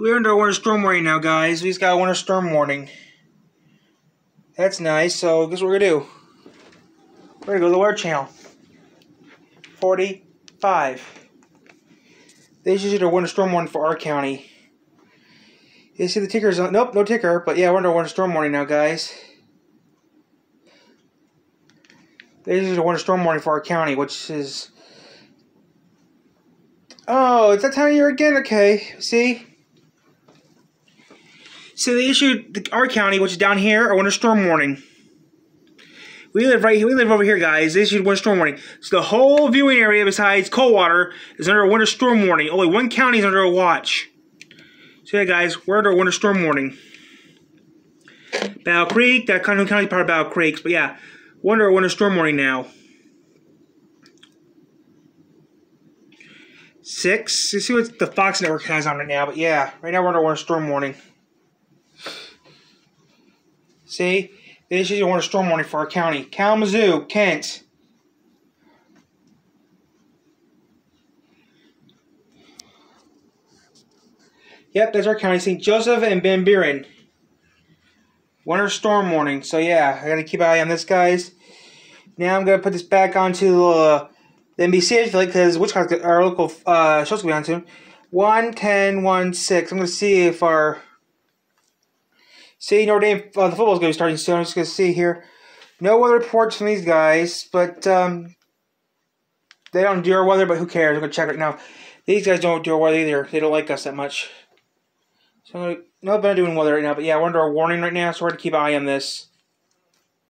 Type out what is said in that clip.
We're under a winter storm warning now, guys. We just got a winter storm warning. That's nice. So, guess what we're gonna do? We're gonna go to the weather channel. 45. They issued a winter storm warning for our county. You see the ticker's on? Nope, no ticker. But yeah, we're under a winter storm warning now, guys. They issued a winter storm warning for our county, which is. Oh, it's that time of year again. Okay, see. So they issued the, our county, which is down here, a winter storm warning. We live right here. We live over here, guys. They issued winter storm warning. So the whole viewing area, besides Coldwater, is under a winter storm warning. Only one county is under a watch. So yeah, guys, we're under a winter storm warning. Battle Creek, that Conroe County part of Battle Creeks, but yeah, we're under a winter storm warning now. Six. You see what the Fox Network has on it now, but yeah, right now we're under a winter storm warning. See? They issued a winter storm warning for our county. Kalamazoo, Kent. Yep, that's our county. St. Joseph and Van Buren. Winter storm warning. So yeah, I gotta keep an eye on this, guys. Now I'm gonna put this back onto uh, the NBC affiliate because which our local uh, show's gonna be on soon. One ten one six. I'm gonna see if our see Notre Dame uh, the football's gonna be starting soon. I'm just gonna see here. No weather reports from these guys, but um, they don't do our weather. But who cares? I'm gonna check right now. These guys don't do our weather either. They don't like us that much. So I'm no better doing weather right now, but yeah, we're under a warning right now, so we're gonna keep an eye on this.